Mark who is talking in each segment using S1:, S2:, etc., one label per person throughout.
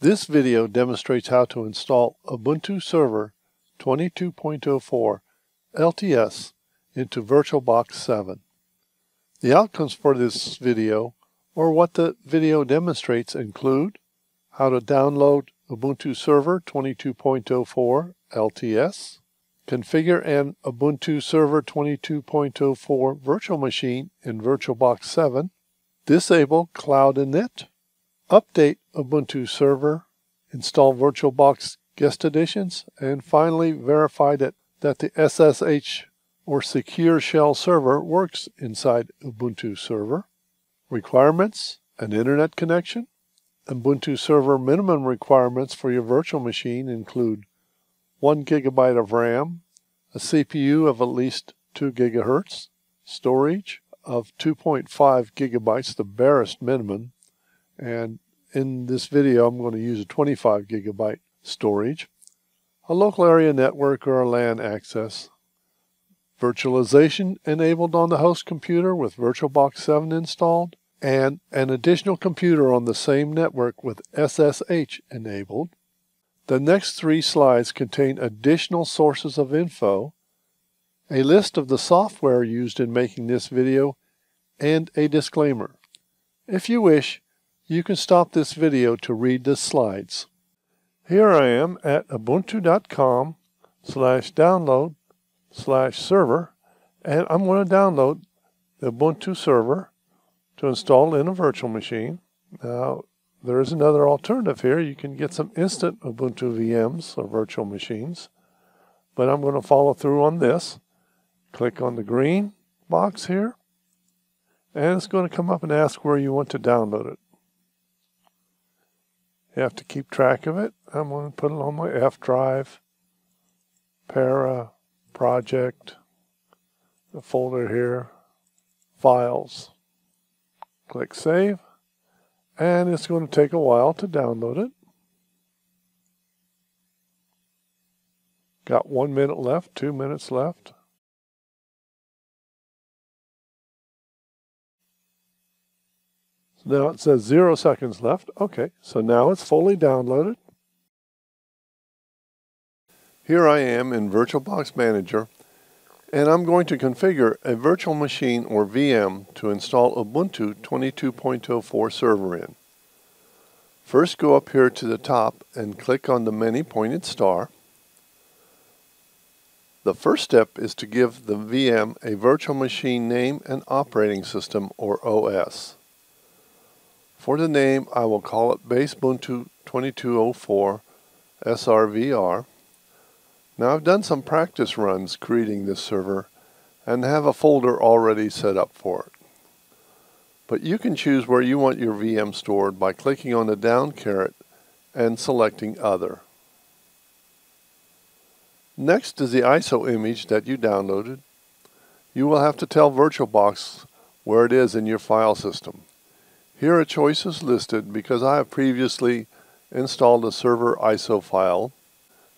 S1: This video demonstrates how to install Ubuntu Server 22.04 LTS into VirtualBox 7. The outcomes for this video, or what the video demonstrates, include how to download Ubuntu Server 22.04 LTS, configure an Ubuntu Server 22.04 virtual machine in VirtualBox 7, disable Cloud Init, update Ubuntu Server, install VirtualBox guest additions, and finally verify that, that the SSH or Secure Shell server works inside Ubuntu Server. Requirements, an internet connection. Ubuntu Server minimum requirements for your virtual machine include 1 gigabyte of RAM, a CPU of at least 2 gigahertz, storage of 2.5 gigabytes, the barest minimum, and in this video I'm going to use a 25 gigabyte storage, a local area network or a LAN access, virtualization enabled on the host computer with VirtualBox 7 installed, and an additional computer on the same network with SSH enabled. The next three slides contain additional sources of info, a list of the software used in making this video, and a disclaimer. If you wish, you can stop this video to read the slides. Here I am at ubuntu.com slash download slash server and I'm going to download the Ubuntu server to install in a virtual machine. Now there is another alternative here. You can get some instant Ubuntu VMs or virtual machines but I'm going to follow through on this. Click on the green box here and it's going to come up and ask where you want to download it. You have to keep track of it. I'm going to put it on my F drive, para, project, the folder here, files. Click save, and it's going to take a while to download it. Got one minute left, two minutes left. Now it says zero seconds left. Okay, so now it's fully downloaded. Here I am in VirtualBox Manager, and I'm going to configure a virtual machine or VM to install Ubuntu 22.04 server in. First go up here to the top and click on the many pointed star. The first step is to give the VM a virtual machine name and operating system or OS. For the name, I will call it Basebuntu 2204 SRVR. Now I've done some practice runs creating this server and have a folder already set up for it. But you can choose where you want your VM stored by clicking on the down caret and selecting Other. Next is the ISO image that you downloaded. You will have to tell VirtualBox where it is in your file system. Here are choices listed because I have previously installed a server ISO file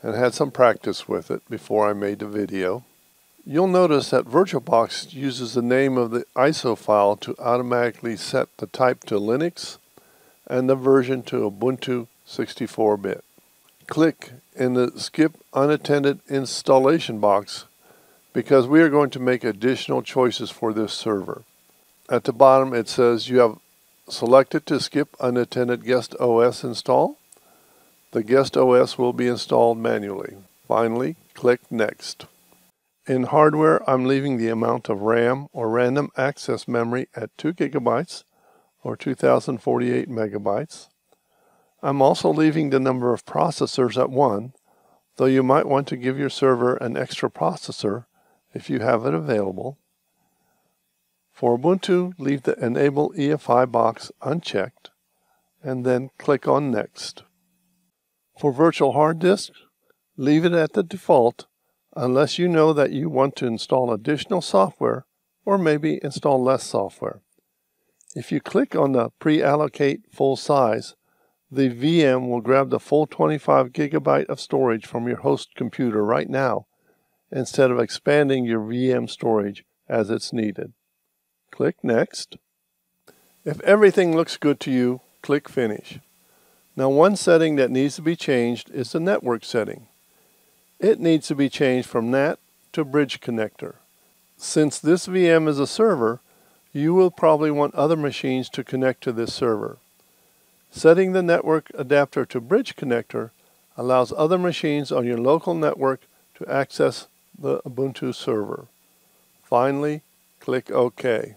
S1: and had some practice with it before I made the video. You'll notice that VirtualBox uses the name of the ISO file to automatically set the type to Linux and the version to Ubuntu 64-bit. Click in the Skip Unattended Installation box because we are going to make additional choices for this server. At the bottom it says you have Select it to skip unattended guest OS install. The guest OS will be installed manually. Finally, click Next. In hardware, I'm leaving the amount of RAM or random access memory at 2 gigabytes or 2048 megabytes. I'm also leaving the number of processors at 1, though you might want to give your server an extra processor if you have it available. For Ubuntu, leave the Enable EFI box unchecked and then click on Next. For virtual hard disk, leave it at the default unless you know that you want to install additional software or maybe install less software. If you click on the pre-allocate full size, the VM will grab the full 25 gigabyte of storage from your host computer right now instead of expanding your VM storage as it's needed. Click Next. If everything looks good to you, click Finish. Now one setting that needs to be changed is the network setting. It needs to be changed from NAT to bridge connector. Since this VM is a server, you will probably want other machines to connect to this server. Setting the network adapter to bridge connector allows other machines on your local network to access the Ubuntu server. Finally, click OK.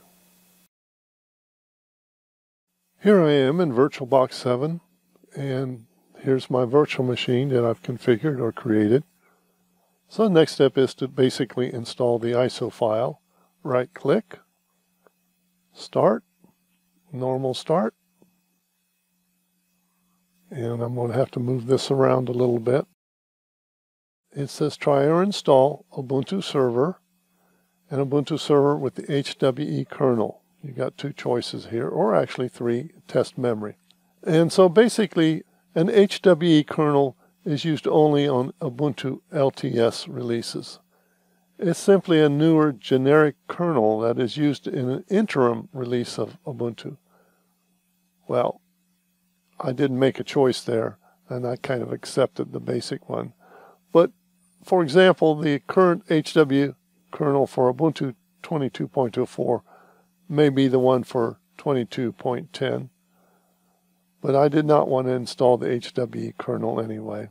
S1: Here I am in VirtualBox 7 and here's my virtual machine that I've configured or created. So the next step is to basically install the ISO file. Right click, start, normal start. And I'm going to have to move this around a little bit. It says try or install Ubuntu Server and Ubuntu Server with the HWE kernel. You got two choices here, or actually three, test memory. And so basically, an HWE kernel is used only on Ubuntu LTS releases. It's simply a newer generic kernel that is used in an interim release of Ubuntu. Well, I didn't make a choice there, and I kind of accepted the basic one. But, for example, the current HW kernel for Ubuntu 22.04 may be the one for 22.10 but I did not want to install the HWE kernel anyway.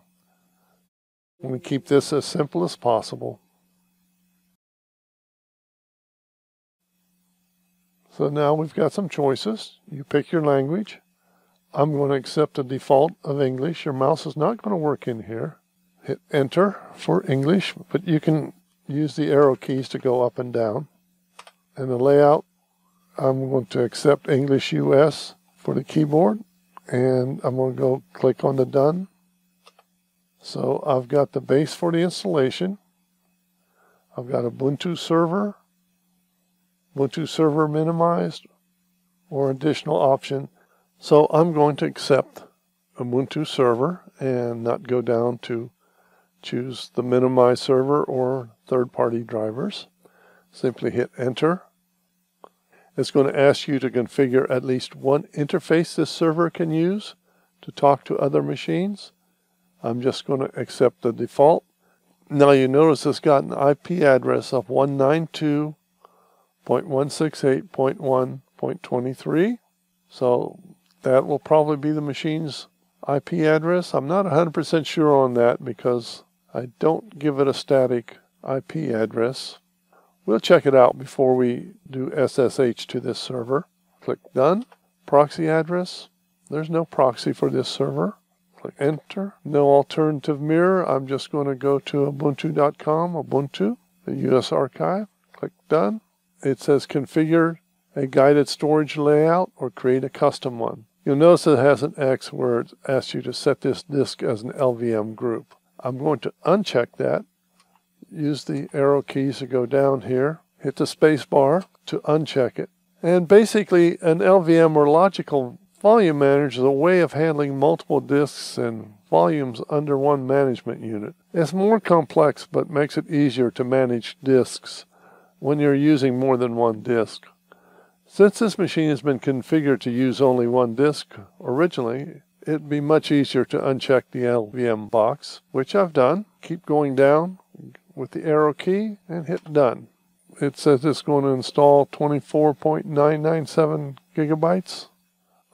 S1: I'm going to keep this as simple as possible. So now we've got some choices. You pick your language. I'm going to accept the default of English. Your mouse is not going to work in here. Hit enter for English, but you can use the arrow keys to go up and down. And the layout, I'm going to accept English US for the keyboard and I'm going to go click on the done. So I've got the base for the installation. I've got Ubuntu server, Ubuntu server minimized, or additional option. So I'm going to accept Ubuntu server and not go down to choose the minimize server or third-party drivers. Simply hit enter it's going to ask you to configure at least one interface this server can use to talk to other machines. I'm just going to accept the default. Now you notice it's got an IP address of 192.168.1.23. So that will probably be the machine's IP address. I'm not 100% sure on that because I don't give it a static IP address. We'll check it out before we do SSH to this server. Click Done. Proxy address. There's no proxy for this server. Click Enter. No alternative mirror. I'm just going to go to ubuntu.com, Ubuntu, the US archive. Click Done. It says Configure a guided storage layout or create a custom one. You'll notice it has an X where it asks you to set this disk as an LVM group. I'm going to uncheck that use the arrow keys to go down here, hit the space bar to uncheck it. And basically, an LVM or logical volume manager is a way of handling multiple disks and volumes under one management unit. It's more complex, but makes it easier to manage disks when you're using more than one disk. Since this machine has been configured to use only one disk originally, it'd be much easier to uncheck the LVM box, which I've done. Keep going down, with the arrow key and hit done. It says it's going to install 24.997 gigabytes.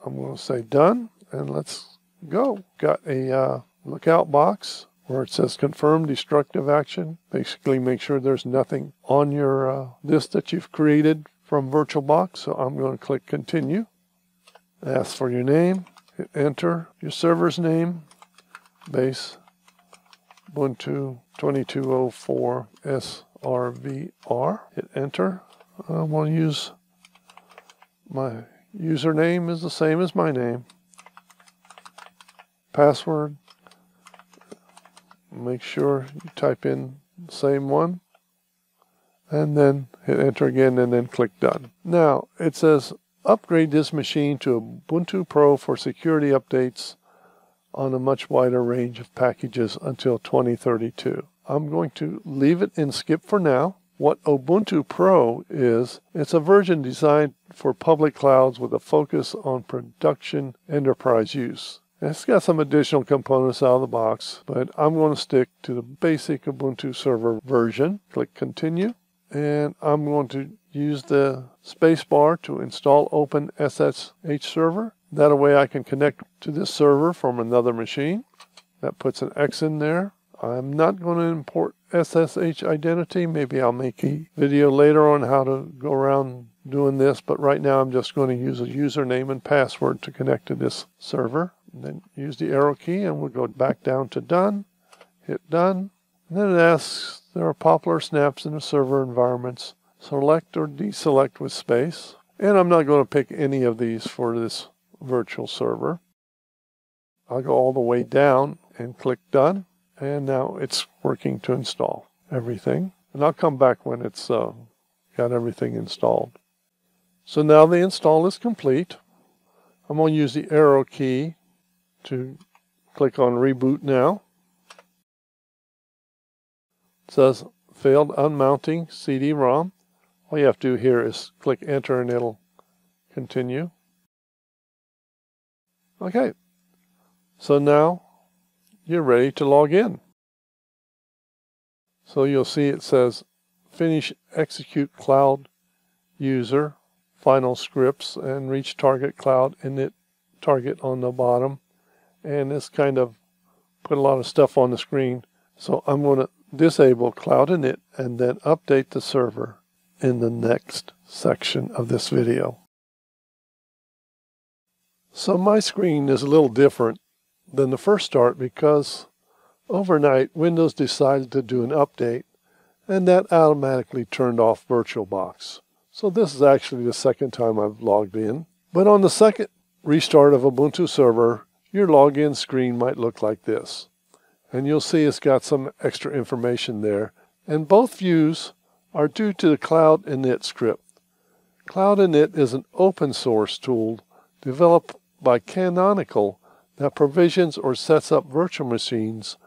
S1: I'm going to say done and let's go. Got a uh, lookout box where it says confirm destructive action. Basically make sure there's nothing on your uh, disk that you've created from VirtualBox. So I'm going to click continue. Ask for your name, hit enter your server's name, base Ubuntu 2204 SRVR. Hit enter. I want to use my username is the same as my name. Password. Make sure you type in same one. And then hit enter again and then click done. Now it says upgrade this machine to Ubuntu Pro for security updates on a much wider range of packages until 2032. I'm going to leave it in skip for now. What Ubuntu Pro is, it's a version designed for public clouds with a focus on production enterprise use. It's got some additional components out of the box, but I'm going to stick to the basic Ubuntu server version. Click continue, and I'm going to use the spacebar to install OpenSSH server. That way I can connect to this server from another machine. That puts an X in there. I'm not going to import SSH identity. Maybe I'll make a video later on how to go around doing this, but right now I'm just going to use a username and password to connect to this server. And then use the arrow key and we'll go back down to done, hit done. And then it asks there are popular snaps in the server environments. Select or deselect with space. And I'm not going to pick any of these for this virtual server. I'll go all the way down and click done. And now it's working to install everything. And I'll come back when it's uh, got everything installed. So now the install is complete. I'm going to use the arrow key to click on reboot now. It says failed unmounting CD-ROM. All you have to do here is click enter and it'll continue. Okay, so now you're ready to log in. So you'll see it says finish execute cloud user final scripts and reach target cloud init target on the bottom and this kind of put a lot of stuff on the screen so I'm going to disable cloud init and then update the server in the next section of this video. So my screen is a little different than the first start because overnight Windows decided to do an update and that automatically turned off VirtualBox. So this is actually the second time I've logged in. But on the second restart of Ubuntu server, your login screen might look like this. And you'll see it's got some extra information there. And both views are due to the Cloud Init script. Cloud Init is an open source tool developed by Canonical that provisions or sets up virtual machines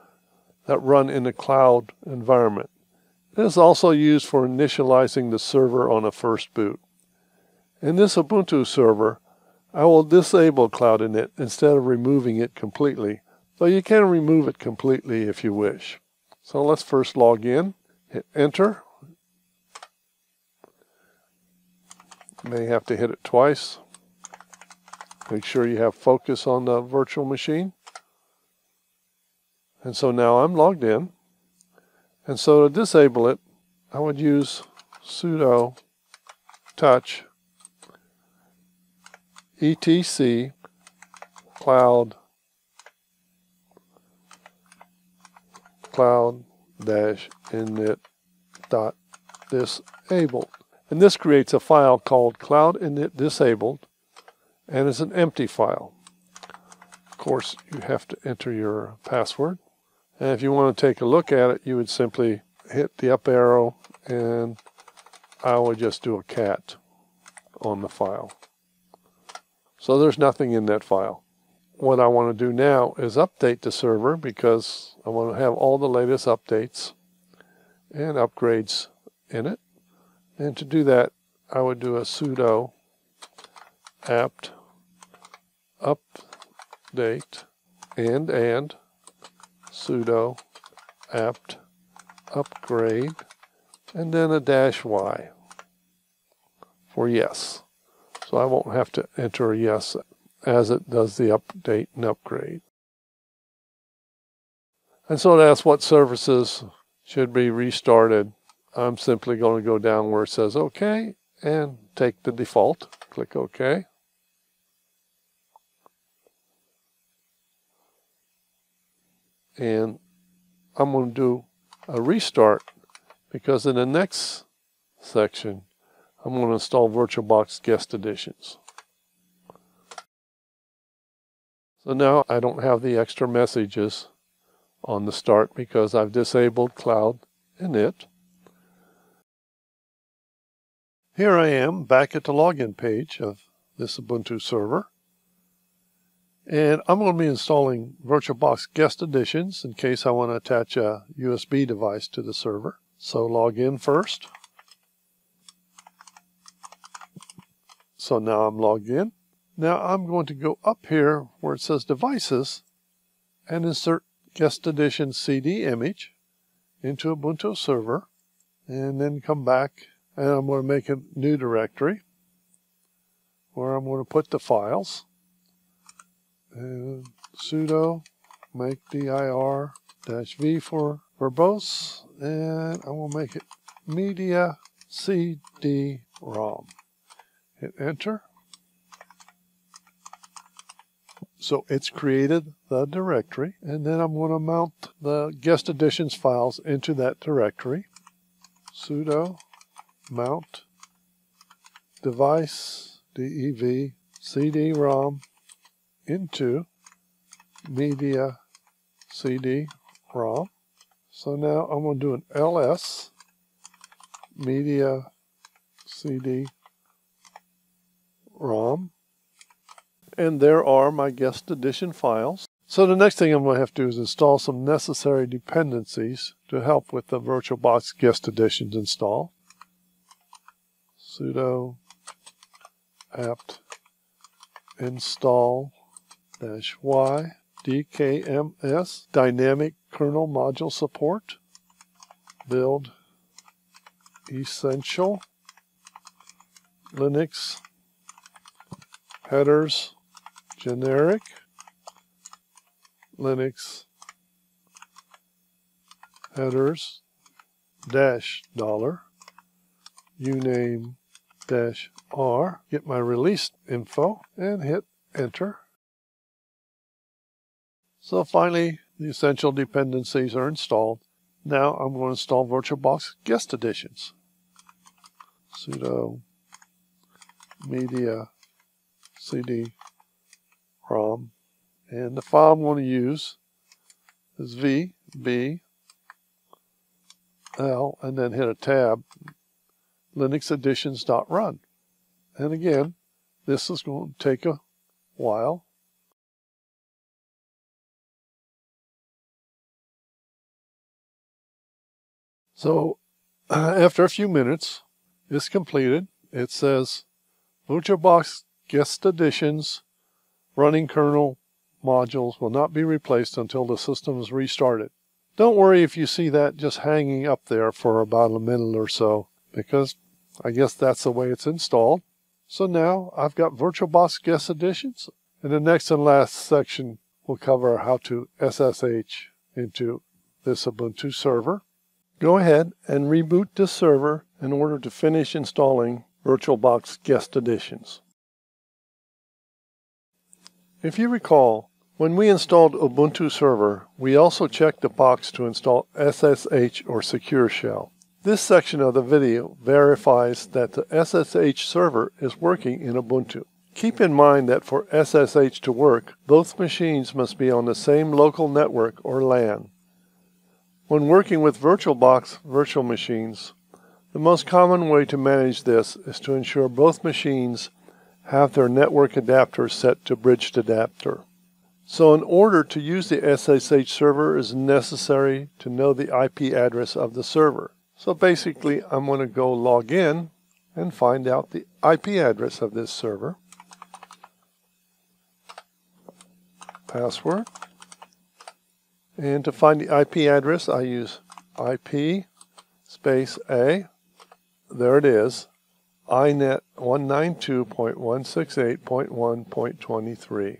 S1: that run in a cloud environment. It is also used for initializing the server on a first boot. In this Ubuntu server, I will disable Cloud Init instead of removing it completely, though you can remove it completely if you wish. So let's first log in, hit enter. May have to hit it twice. Make sure you have focus on the virtual machine. And so now I'm logged in. And so to disable it, I would use sudo touch etc cloud cloud dash init dot disabled. And this creates a file called cloud init disabled and it's an empty file. Of course, you have to enter your password. And if you want to take a look at it, you would simply hit the up arrow and I would just do a cat on the file. So there's nothing in that file. What I want to do now is update the server because I want to have all the latest updates and upgrades in it. And to do that, I would do a sudo apt update and and sudo apt upgrade and then a dash y for yes. So I won't have to enter a yes as it does the update and upgrade. And so it asks what services should be restarted. I'm simply going to go down where it says OK and take the default. Click OK. And I'm going to do a restart because in the next section I'm going to install VirtualBox guest additions. So now I don't have the extra messages on the start because I've disabled Cloud Init. Here I am back at the login page of this Ubuntu server. And I'm going to be installing VirtualBox guest additions in case I want to attach a USB device to the server. So log in first. So now I'm logged in. Now I'm going to go up here where it says devices and insert guest addition CD image into Ubuntu server and then come back and I'm going to make a new directory where I'm going to put the files and sudo make dir dash v for verbose and I will make it media cd rom. Hit enter. So it's created the directory and then I'm going to mount the guest additions files into that directory. Sudo mount device dev cd-rom into media cd-rom. So now I'm going to do an ls media cd-rom. And there are my guest addition files. So the next thing I'm going to have to do is install some necessary dependencies to help with the VirtualBox guest additions install. sudo apt install dash y dkms dynamic kernel module support build essential linux headers generic linux headers dash dollar uname dash r get my release info and hit enter so finally, the essential dependencies are installed. Now I'm going to install VirtualBox guest editions. sudo media cd rom and the file I'm going to use is v b l and then hit a tab linux linuxeditions.run and again this is going to take a while So uh, after a few minutes, it's completed. It says VirtualBox guest additions running kernel modules will not be replaced until the system is restarted. Don't worry if you see that just hanging up there for about a minute or so, because I guess that's the way it's installed. So now I've got VirtualBox guest additions, and the next and last section will cover how to SSH into this Ubuntu server. Go ahead and reboot this server in order to finish installing VirtualBox Guest Additions. If you recall, when we installed Ubuntu Server, we also checked the box to install SSH or Secure Shell. This section of the video verifies that the SSH server is working in Ubuntu. Keep in mind that for SSH to work, both machines must be on the same local network or LAN. When working with VirtualBox virtual machines, the most common way to manage this is to ensure both machines have their network adapter set to bridged adapter. So in order to use the SSH server, is necessary to know the IP address of the server. So basically, I'm going to go log in and find out the IP address of this server. Password. And to find the IP address, I use IP space A. There it is. INET 192.168.1.23.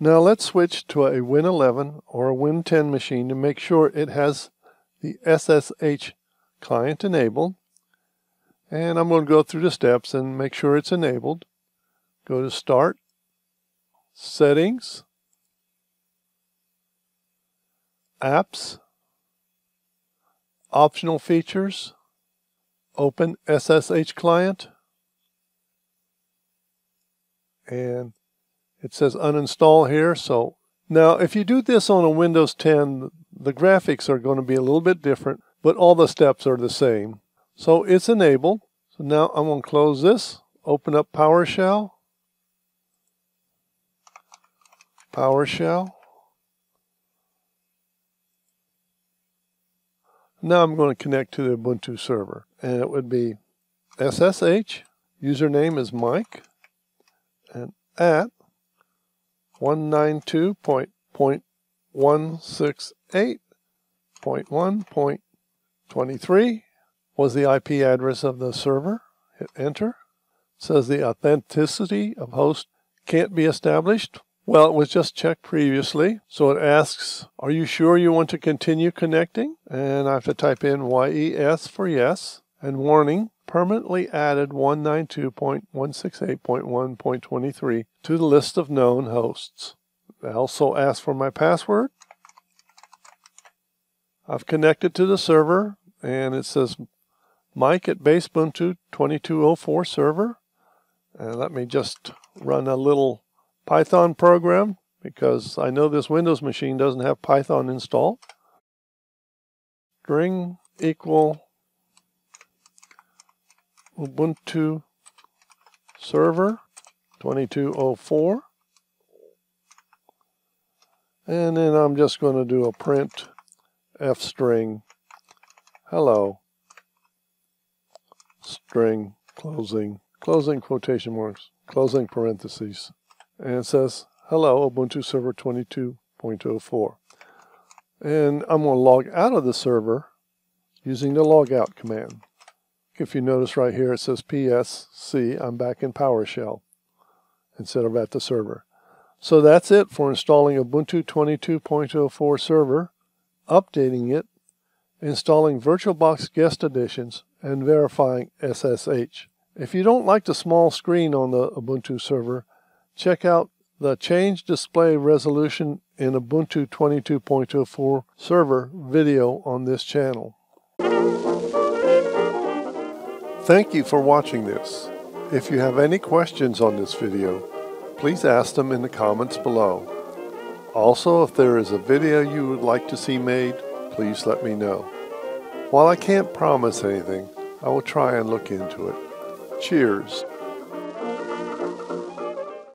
S1: Now let's switch to a Win 11 or a Win 10 machine to make sure it has the SSH client enabled. And I'm going to go through the steps and make sure it's enabled. Go to Start, Settings, apps, optional features, open SSH client, and it says uninstall here. So now if you do this on a Windows 10, the graphics are going to be a little bit different, but all the steps are the same. So it's enabled. So now I'm going to close this, open up PowerShell, PowerShell, Now I'm going to connect to the Ubuntu server, and it would be SSH, username is Mike, and at 192.168.1.23 was the IP address of the server. Hit enter. It says the authenticity of host can't be established. Well, it was just checked previously. So it asks, are you sure you want to continue connecting? And I have to type in YES for yes. And warning, permanently added 192.168.1.23 to the list of known hosts. I also ask for my password. I've connected to the server and it says Mike at Basebuntu 2204 server. And let me just run a little Python program because I know this Windows machine doesn't have Python installed. String equal Ubuntu server 2204. And then I'm just going to do a print f string. Hello. String closing. Closing quotation marks. Closing parentheses and it says hello Ubuntu server 22.04 and I'm going to log out of the server using the logout command if you notice right here, it says PSC. I'm back in PowerShell instead of at the server. So that's it for installing Ubuntu 22.04 server, updating it, installing VirtualBox guest additions, and verifying SSH. If you don't like the small screen on the Ubuntu server, check out the Change Display Resolution in Ubuntu 22.04 server video on this channel. Thank you for watching this. If you have any questions on this video, please ask them in the comments below. Also, if there is a video you would like to see made, please let me know. While I can't promise anything, I will try and look into it. Cheers.